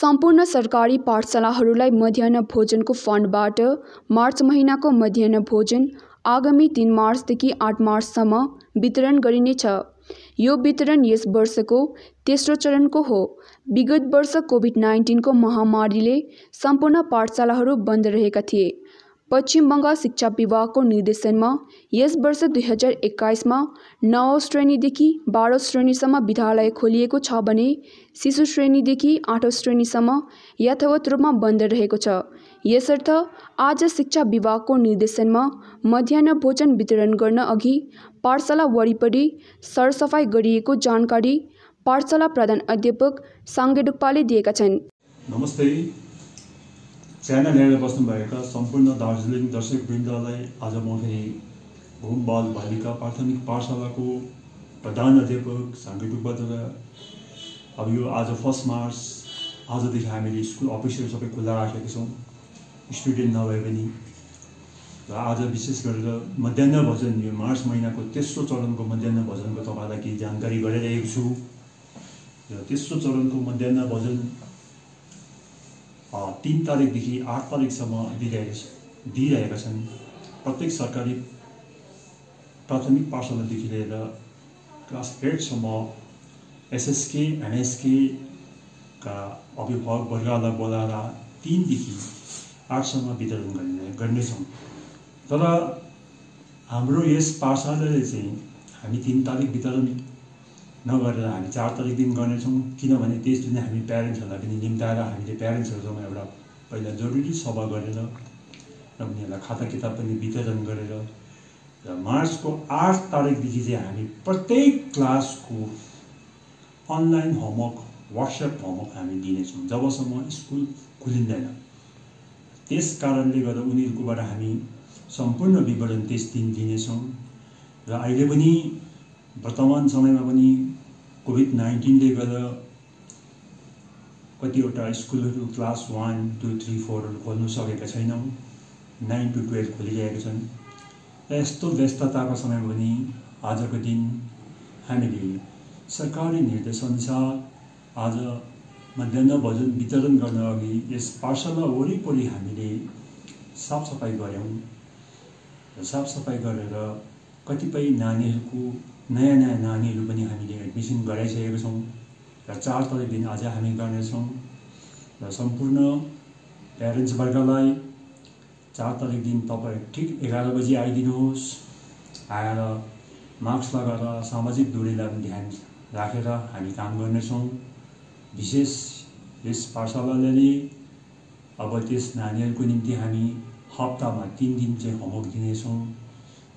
सम्पूर्ण सरकारी पाठशालाहरूलाई मध्याह भोजनको फन्डबाट मार्च महिनाको मध्याह भोजन आगामी तिन मार्चदेखि आठ मार्चसम्म वितरण गरिनेछ। यो वितरण यस वर्षको तेस्रो चरणको हो। विगत वर्ष कोभिड नाइन्टिनको महामारीले सम्पूर्ण पाठशालाहरू बन्द रहेका थिए। पश्चिम बङ्गाल शिक्षा विभागको निर्देशनमा यस वर्ष दुई हजार एक्काइसमा नौ श्रेणीदेखि बाह्र श्रेणीसम्म विद्यालय खोलिएको छ भने शिशु श्रेणीदेखि आठौँ श्रेणीसम्म यथावत रूपमा बन्द रहेको छ। यसर्थ आज शिक्षा विभागको निर्देशनमा मध्याह भोजन वितरण गर्न अघि पाठशाला वरिपरि सरसफाइ गरिएको जानकारी पाठशाला प्रधान अध्यापक साङ्गे डुक्पाले दिएका छन्। नमस्ते। च्यानल हेरेर बस्नुभएका सम्पूर्ण दार्जिलिङ दर्शकवृन्दलाई आज म फेरि घुम बाल बालिका प्राथमिक पाठशालाको प्रधान अध्यापक साङ्गे डुक्पाद्वारा अब यो आज फर्स्ट मार्च आजदेखि हामीले स्कुल अफिसहरू सबै खुल्ला राखेका छौँ स्टुडेन्ट नभए पनि। र आज विशेष गरेर मध्याह भजन यो मार्च महिनाको तेस्रो चरणको मध्याह भजनको तपाईँलाई केही जानकारी गराइरहेको छु। र तेस्रो चरणको मध्याह भजन तिन तारिकदेखि आठ तारिकसम्म दिइरहेका दिइरहेका छन्। प्रत्येक सरकारी प्राथमिक पाठशालादेखि लिएर क्लास एटसम्म एसएसके एनएसकेका अभिभावक वर्गलाई बोलाएर तिनदेखि आठसम्म वितरण गर्ने गर्नेछौँ तर हाम्रो यस पाठशालाले चाहिँ हामी तिन तारिक वितरण नगरेर हामी चार तारिक दिन गर्नेछौँ। किनभने त्यस दिन हामी प्यारेन्ट्सहरूलाई पनि निम्ताएर हामीले प्यारेन्ट्सहरूसँग एउटा पहिला जरुरी सभा गरेर र उनीहरूलाई खाता किताब पनि वितरण गरेर र मार्चको आठ तारिकदेखि चाहिँ हामी प्रत्येक क्लासको अनलाइन होमवर्क वाट्सएप होमवर्क हामी दिनेछौँ। जबसम्म स्कुल खुलिँदैन। त्यस कारणले गर्दा उनीहरूकोबाट हामी सम्पूर्ण विवरण त्यस दिन दिनेछौँ। र अहिले पनि वर्तमान समयमा पनि कोभिड नाइन्टिनले गर्दा कतिवटा स्कुलहरू क्लास वान टू थ्री फोरहरू खोल्नु सकेका छैनौँ। नाइन टु टुवेल्भ खोलिरहेका छन्। र यस्तो व्यस्तताको समयमा पनि आजको दिन हामीले सरकारी निर्देशअनुसार आज मध्याह भोजन वितरण गर्न अघि यस पाठशाला वरिपरि हामीले साफसफाइ गऱ्यौँ। र साफसफाइ गरेर कतिपय नानीहरूको नयाँ नयाँ नानीहरू पनि हामीले एडमिसन गराइसकेका छौँ र चार तारिक दिन आज हामी गर्नेछौँ र सम्पूर्ण प्यारेन्ट्स वर्गलाई चार तारिक दिन तपाईँ ठिक एघार बजी आइदिनुहोस् आएर मास्क लगाएर सामाजिक दूरीलाई पनि ध्यान राखेर हामी काम गर्नेछौँ विशेष यस पाठशालाले अब त्यस नानीहरूको निम्ति हामी हप्तामा तिन दिन चाहिँ होमवर्क दिनेछौँ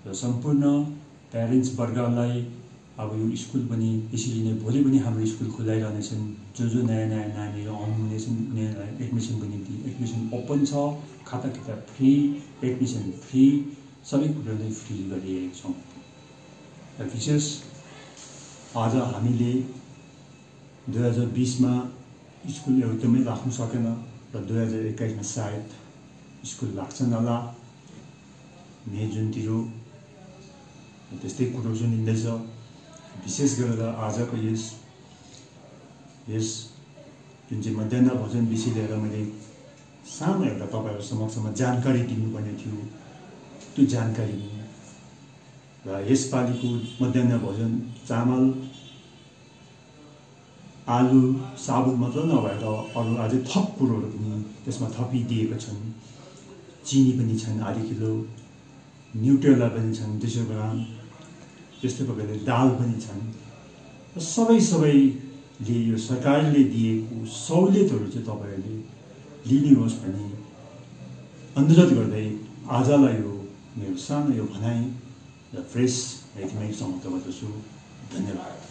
र सम्पूर्ण प्यारेन्ट्स वर्गलाई अब यो स्कुल पनि यसरी नै भोलि पनि हाम्रो स्कुल खुलाइरहनेछन्। जो जो नयाँ नयाँ नानीहरू आउनुहुनेछन् उनीहरूलाई एडमिसनको निम्ति एडमिसन ओपन छ खाता किताब फ्री एडमिसन फ्री सबै कुरो नै फ्री गरिरहेका छौँ। र विशेष आज हामीले दुई हजार बिसमा स्कुल एकदमै राख्नु सकेन र दुई हजार एक्काइसमा सायद स्कुल लाग्छन् होला। मे जुनतिर त्यस्तै कुरो सुनिँदैछ विशेष गरेर आजको यस यस जुन चाहिँ मध्याह भोजन विषय लिएर मैले सानो एउटा तपाईँहरू समक्षमा जानकारी दिनुपर्ने थियो त्यो जानकारी र यसपालिको मध्याह भोजन चामल आलु साबुन मात्र नभएर अरू अझै थप कुरोहरू पनि त्यसमा थपिदिएका छन् चिनी पनि छन् आधी किलो न्युट्रेला पनि छन् दुई सौ ग्राम त्यस्तै प्रकारले दाल पनि छन्। र सबै सबैले यो सरकारले दिएको सहुलियतहरू चाहिँ तपाईँहरूले लिनुहोस् भने अनुरोध गर्दै आजलाई यो मेरो सानो यो भनाइ र फ्रेस यतिमै समाप्त गर्दछु। धन्यवाद।